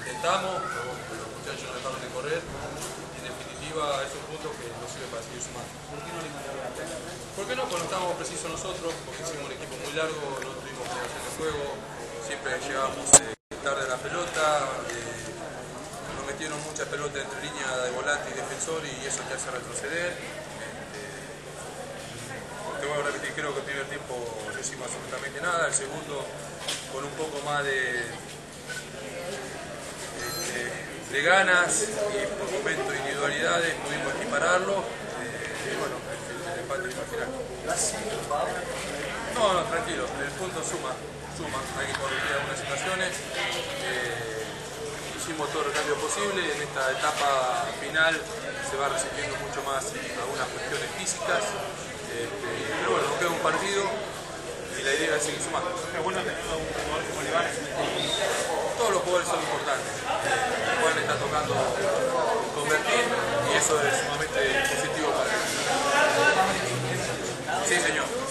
Intentamos, pero los muchachos no dejaron de correr. En definitiva es un punto que nos sirve para seguir sumando. ¿Por qué no le ¿Por qué no? Porque no estábamos precisos nosotros, porque hicimos un equipo muy largo, no tuvimos generación de juego, siempre llegábamos eh, tarde a la pelota, eh, nos metieron muchas pelotas entre línea de volante y defensor y eso te hace retroceder. Este, te voy a repetir, creo que el primer tiempo no hicimos absolutamente nada, el segundo con un poco más de, este, de ganas y por momentos individualidades pudimos equipararlo eh, y bueno, el, el empate final. No, no, tranquilo, el punto suma, suma, hay que corregir algunas situaciones. Eh, hicimos todo el cambio posible, en esta etapa final se va resistiendo mucho más algunas cuestiones físicas, este, pero bueno, nos queda un partido y la idea es seguir sumando. Es bueno tener un jugador como Olivares. Todos los jugadores son importantes, eh, Juan está tocando convertir y eso es sumamente positivo para él. Sí, señor.